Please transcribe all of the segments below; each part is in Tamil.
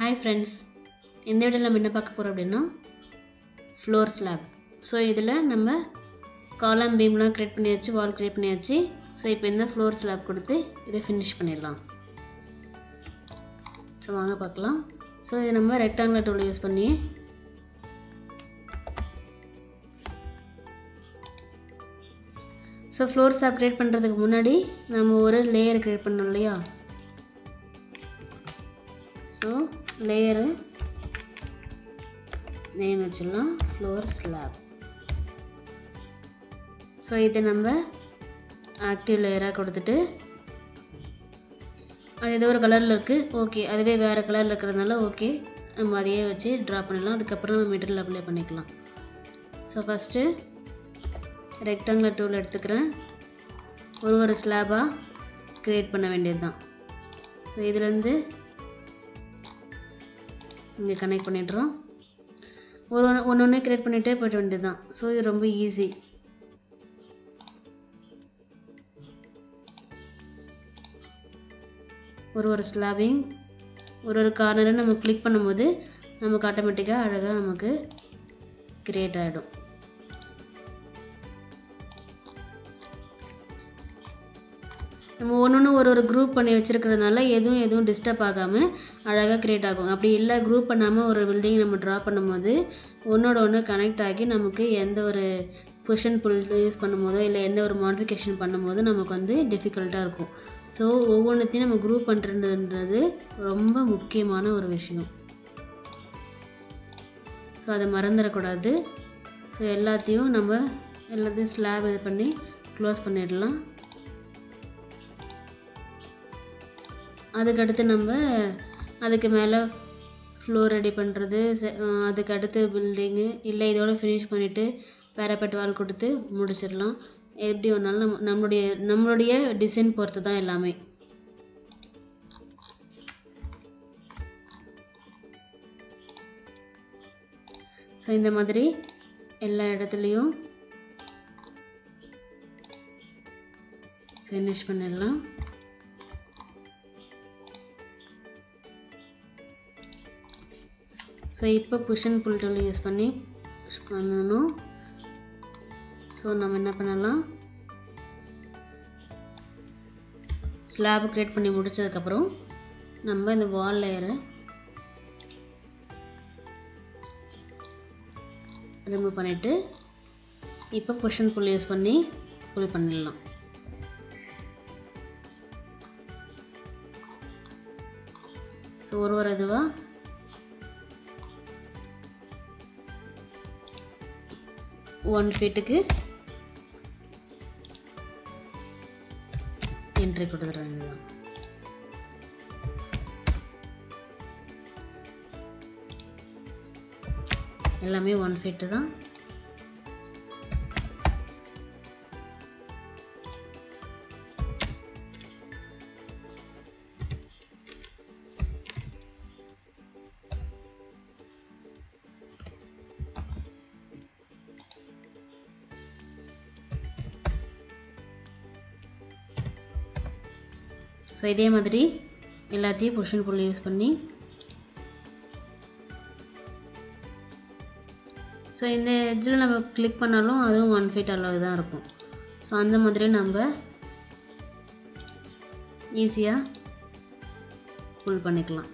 ஹாய் ஃப்ரெண்ட்ஸ் இந்த வீடியோவில் நம்ம என்ன பார்க்க போகிறோம் அப்படின்னா ஃப்ளோர் ஸ்லாப் ஸோ இதில் நம்ம காலம் பீம்லாம் க்ரியேட் பண்ணியாச்சு வால் க்ரியேட் பண்ணியாச்சு. ஸோ இப்போ இந்த ஃப்ளோர் ஸ்லாப் கொடுத்து இதை ஃபினிஷ் பண்ணிடலாம். ஸோ வாங்க பார்க்கலாம். ஸோ இது நம்ம ரெக்டாங்குலர் டூல் யூஸ் பண்ணி ஸோ ஃப்ளோர் ஸ்லாப் க்ரியேட் பண்ணுறதுக்கு முன்னாடி நம்ம ஒரு லேயர் க்ரியேட் பண்ணோம் இல்லையா? ஸோ லேயரு நேம் வச்சிடலாம். ஃப்ளோர் ஸ்லாப் ஸோ இதை நம்ம ஆக்டிவ் லேயராக கொடுத்துட்டு அது ஏதோ ஒரு கலரில் இருக்குது ஓகே அதுவே வேறு கலரில் இருக்கிறதுனால ஓகே நம்ம அதையே வச்சு ட்ரா பண்ணிடலாம். அதுக்கப்புறம் நம்ம மெட்டீரியல் அப்ளை பண்ணிக்கலாம். ஸோ ஃபஸ்ட்டு ரெக்டாங்குலர் டூல் எடுத்துக்கிறேன். ஒரு ஒரு ஸ்லாபாக க்ரியேட் பண்ண வேண்டியது தான் ஸோ இதுலேருந்து இங்கே கனெக்ட் பண்ணிடுறோம். ஒரு ஒன்று ஒன்று ஒன்று க்ரியேட் பண்ணிகிட்டே போயிட வேண்டியது தான் ஸோ இது ரொம்ப ஈஸி ஒரு ஒரு ஸ்லாபிங் ஒரு ஒரு கார்னரை நம்ம கிளிக் பண்ணும்போது நமக்கு ஆட்டோமேட்டிக்காக அழகாக நமக்கு க்ரியேட் ஆகிடும் நம்ம ஒன்று ஒன்று ஒரு ஒரு குரூப் பண்ணி வச்சுருக்கிறதுனால எதுவும் எதுவும் டிஸ்டர்ப் ஆகாமல் அழகாக க்ரியேட் ஆகும். அப்படி இல்லை குரூப் பண்ணாமல் ஒரு பில்டிங் நம்ம ட்ரா பண்ணும்போது ஒன்றோட ஒன்று கனெக்ட் ஆகி நமக்கு எந்த ஒரு பொஷன் புல் யூஸ் பண்ணும்போதோ இல்லை எந்த ஒரு மாடிஃபிகேஷன் பண்ணும்போது நமக்கு வந்து டிஃபிகல்ட்டாக இருக்கும். ஸோ ஒவ்வொன்றத்தையும் நம்ம குரூப் பண்ணுறதுன்றது ரொம்ப முக்கியமான ஒரு விஷயம். ஸோ அதை மறந்துடக்கூடாது. ஸோ எல்லாத்தையும் நம்ம எல்லாத்தையும் ஸ்லாப் இது பண்ணி க்ளோஸ் பண்ணிடலாம். அதுக்கடுத்து நம்ம அதுக்கு மேலே ஃப்ளோர் ரெடி பண்ணுறது அதுக்கு அடுத்து பில்டிங்கு இல்லை இதோட ஃபினிஷ் பண்ணிவிட்டு பேரப்பட் வால் கொடுத்து முடிச்சிடலாம். எப்படி ஒன்றாலும் நம்ம நம்மளுடைய நம்மளுடைய டிசைன் பொறுத்து தான் எல்லாமே. ஸோ இந்த மாதிரி எல்லா இடத்துலையும் ஃபினிஷ் பண்ணிடலாம். ஸோ இப்போ push and pull tool use பண்ணி புஷ் பண்ணணும். ஸோ நம்ம என்ன பண்ணலாம்? ஸ்லாப் க்ரியேட் பண்ணி முடித்ததுக்கப்புறம் நம்ம இந்த வால் லேயரை ரிமூவ் பண்ணிவிட்டு இப்போ புஷன் புல் யூஸ் பண்ணி புல் பண்ணிடலாம். ஸோ ஒரு ஒரு இதுவாக ஒன் ஃபீட்டுக்கு என்ட்ரி கொடுத்துட வேண்டியதான் எல்லாமே ஒன் ஃபீட்டு தான். ஸோ இதே மாதிரி எல்லாத்தையும் புஷன் புல் யூஸ் பண்ணி. ஸோ இந்த எட்ஜில் நம்ம கிளிக் பண்ணாலும் அதுவும் ஒன் ஃபீட் அளவு தான் இருக்கும். ஸோ அந்த மாதிரி நம்ம ஈஸியாக புல் பண்ணிக்கலாம்.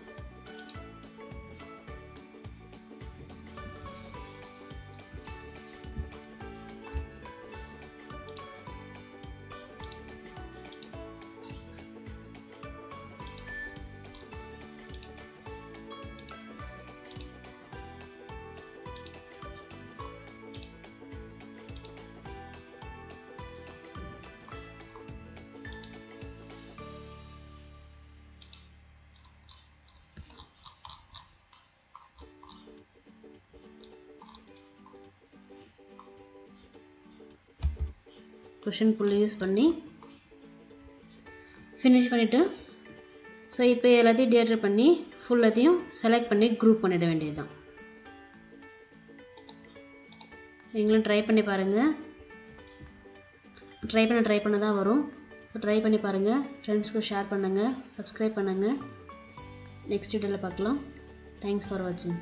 கொஷின் புல் யூஸ் பண்ணி ஃபினிஷ் பண்ணிவிட்டு ஸோ இப்போ எல்லாத்தையும் டேட்டர் பண்ணி ஃபுல்லாத்தையும் செலக்ட் பண்ணி குரூப் பண்ணிட வேண்டியது தான் நீங்களும் ட்ரை பண்ணி பாருங்கள் ட்ரை பண்ண ட்ரை பண்ண தான் வரும். ஸோ ட்ரை பண்ணி பாருங்கள் ஃப்ரெண்ட்ஸ்க்கு ஷேர் பண்ணுங்கள் சப்ஸ்கிரைப் பண்ணுங்கள் நெக்ஸ்ட் வீடியோவில் பார்க்கலாம். தேங்க்ஸ் ஃபார் வாட்சிங்